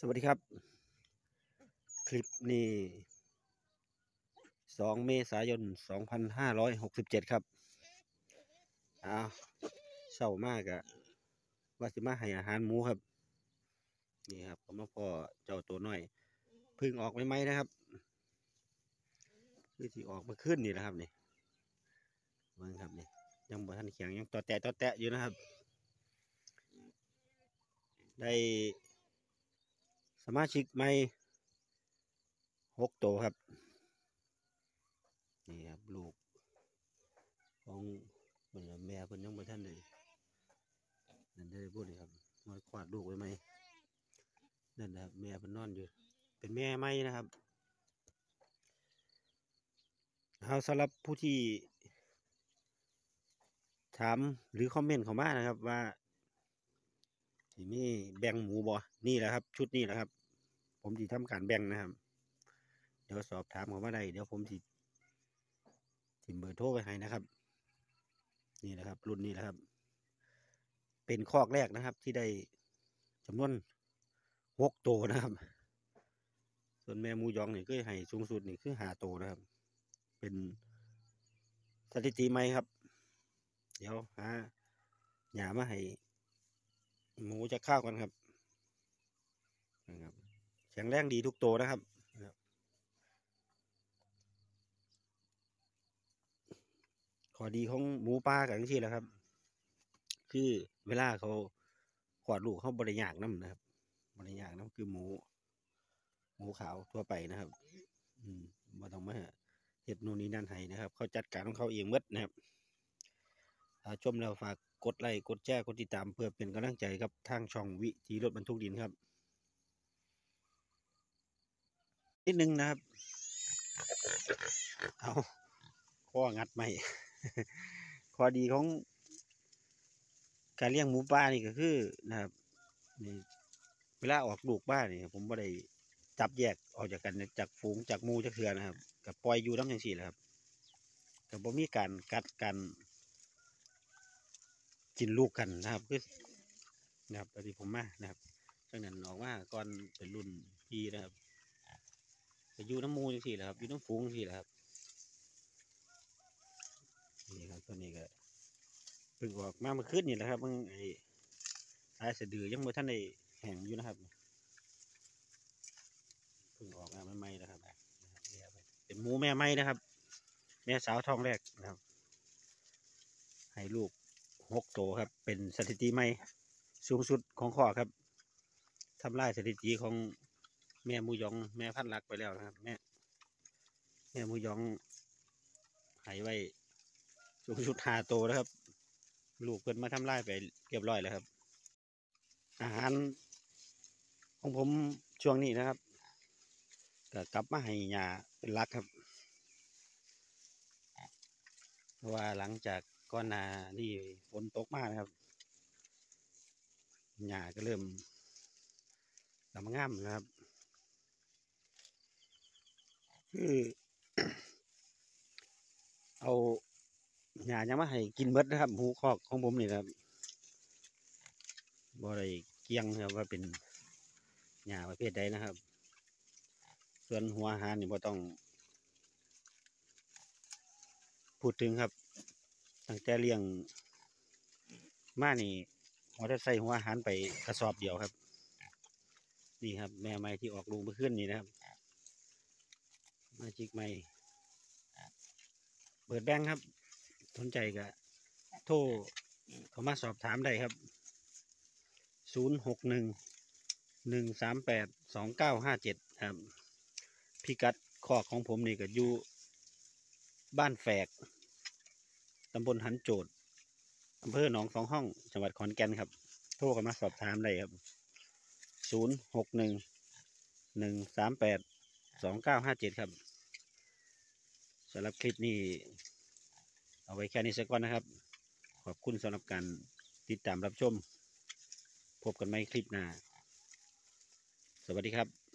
สวัสดีครับ คลิปนี้สองเมษายนสองพันห้าร้อยหกสิบเจ็ดครับอ้าวเศร้ามากอะว่าสิมาให้อาหารหมูครับ นี่ครับผมมาพอเจ้าตัวน้อยพึ่งออกใหม่ๆนะครับคือที่ออกมาขึ้นนี่นะครับนี่เบิ่งครับนี่ยังบ่ทันเขียงยังต่อแตะต่อแตะอยู่นะครับ ได้ สมาชิกใหม่หกตัวครับ นี่ครับ ลูก ของเพิ่นน่ะแม่เพิ่นยังบ่ทันเลยนั่นได้พูดเลยครับมาขวาดลูกไว้ไหมนั่นนะครับแม่เพิ่นนอนอยู่ เป็นแม่ไหมนะครับเอาสำหรับผู้ที่ถามหรือคอมเมนต์เข้ามานะครับว่า ทีนี้แบ่งหมูบ่นี่แหละครับ ชุดนี้แหละครับ ผมสิทำการแบ่งนะครับ เดี๋ยวสอบถามเขามาได้เดี๋ยวผมสิทิมเบอร์โทรไปให้นะครับ นี่แหละครับ รุ่นนี้แหละครับ เป็นคอกแรกนะครับ ที่ได้จำนวนหกตัวนะครับ ส่วนแม่หมูยองนี่ก็ให้สูงสุดนี่คือหาตัวนะครับ เป็นสถิติใหม่ครับ เดี๋ยวหาหยามาให้ หมูจะข้าวกันครับนะครับแข็งแรงดีทุกตัวนะครับนะครับข้อดีของหมูป่ากับที่แหละครับ คือเวลาเขาขวาดลูกเขาบริยากน้ำนะครับ บริยากน้ำคือหมู หมูขาวทั่วไปนะครับ อืมมาต้องมาเห็ดนู่นนี่นั่นให้นะครับ เขาจัดการของเขาเองหมดนะครับถ้าชมแล้วฝาก กดไลค์กดแชร์กดติดตามเพื่อเป็นกำลังใจกับทางช่องวิถีรถบรรทุกดินครับนิดนึงนะครับ เอาข้องัดไม่ข้อดีของการเลี้ยงหมูป่านี่ก็คือนะครับนี่เวลาออกลูกบ้านนี่ผมไม่ได้จับแยกออกจากกันจากฝูงจากหมูจากเถือนะครับกับปล่อยอยู่น้ำอย่างสี่แหละครับกับบ่มีการกัดกัน กินลูกกันนะครับคือนะครับตอนที่ผมมานะครับจากนั้นออกมาก่อนเป็นรุ่นพี่นะครับไปอยู่น้ำมูจังสี่แหละครับอยู่น้ำฟูงจังสี่แหละครับนี่ครับตัวนี้ก็เพิ่งออกมาเมื่อคืนนี่แหละครับมึงไอ้สายสะดือยังไม่ท่านได้แห้งอยู่นะครับเพิ่งออกมาใหม่ๆนะครับนะครับเป็นหมูแม่ไม้นะครับ แม่สาวทองแรกนะครับ ให้ลูก หกโตวครับ เป็นสถิติใหม่สูงสุดของข้อครับทำลายสถิติของแม่มูยอง แม่พันลักไปแล้วนะครับ แม่แม่มูยองหายไว้สูงสุดหาโตวนะครับ ลูกเพิ่นมาทำลายไปเรียบร้อยแล้วครับ อาหารของผมช่วงนี้นะครับก็กลับมาให้ยาเป็นลักครับ เพราะว่าหลังจาก ก้อนหนานี่ฝนตกมากนะครับหญ้าก็เริ่มลำง่ามนะครับ คือเอาหญ้ายังมาให้กินเบิดนะครับหูคอกของผมนี่ครับบ่ได้เกี่ยงนะครับว่าเป็นหญ้าประเภทใดนะครับ ส่วนหัวหานี่บ่ต้อง พูดถึงครับ ตั้งแต่เลี้ยงมานี่หัวจะใส่หัวอาหารไปกระสอบเดียวครับ นี่ครับ แม่ไม้ที่ออกลูกเมื่อคืนนี้นะครับ มาจิกไม้เปิดแบงค์ครับ สนใจก็โทรเขามาสอบถามได้ครับ ศูนย์หกหนึ่งหนึ่งสามแปดสองเก้าห้าเจ็ดครับ พิกัดคอกของผมนี่ก็อยู่บ้านแฝก ตำบลหันโจดอำเภอหนองสองห้อง จังหวัดขอนแก่นครับ โทรกันมาสอบถามได้ครับศูนย์หกหนึ่งหนึ่งสามแปดสองเก้าห้าเจ็ดครับสำหรับคลิปนี้เอาไว้แค่นี้สักก่อนนะครับ ขอบคุณสำหรับการติดตามรับชม พบกันใหม่คลิปหน้า สวัสดีครับ